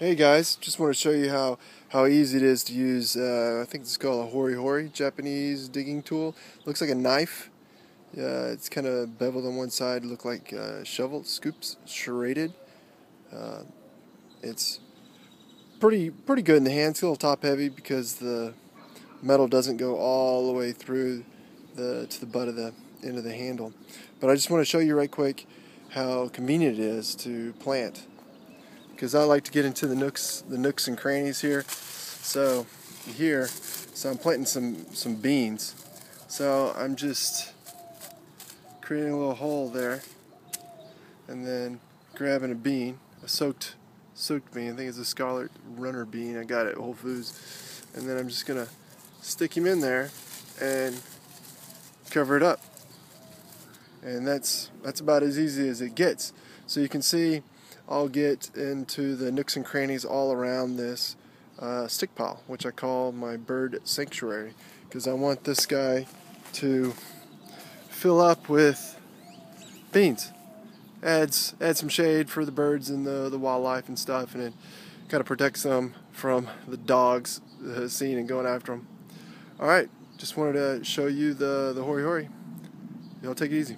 Hey guys, just want to show you how, how easy it is to use, uh, I think it's called a hori hori, Japanese digging tool. Looks like a knife. Uh, it's kind of beveled on one side, look like a shovel, scoops, serrated. Uh, it's pretty pretty good in the hand. It's a little top heavy because the metal doesn't go all the way through the to the butt of the end of the handle. But I just want to show you right quick how convenient it is to plant because I like to get into the nooks, the nooks and crannies here. So here, so I'm planting some some beans. So I'm just creating a little hole there, and then grabbing a bean, a soaked soaked bean. I think it's a Scarlet Runner bean. I got it at Whole Foods, and then I'm just gonna stick him in there and cover it up. And that's that's about as easy as it gets. So you can see I'll get into the nooks and crannies all around this uh, stick pile, which I call my bird sanctuary, because I want this guy to fill up with beans. Adds adds some shade for the birds and the the wildlife and stuff, and it kind of protects them from the dogs uh, seeing and going after them. All right, just wanted to show you the the hori hori. Y'all take it easy.